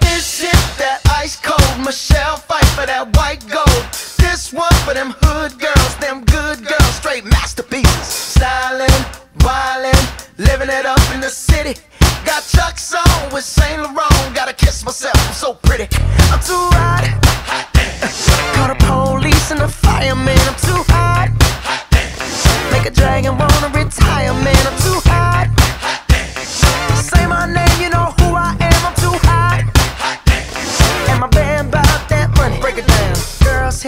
This is that ice cold Michelle fight for that white gold. This one for them hood girls, them good girls, straight masterpieces. Styling, wildin', living it up in the city. Got Chuck's on with Saint Laurent. Gotta kiss myself, I'm so pretty. I'm too hot.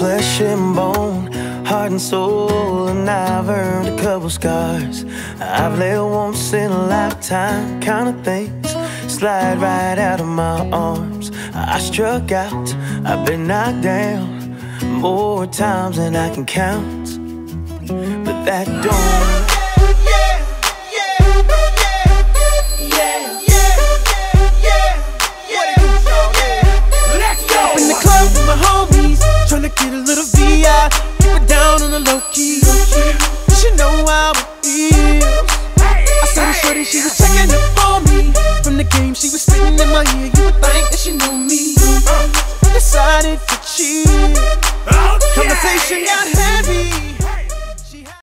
flesh and bone, heart and soul, and I've earned a couple scars. I've lived once in a lifetime, kind of things slide right out of my arms. I struck out, I've been knocked down more times than I can count, but that don't. Decided to cheat. Oh, Conversation got.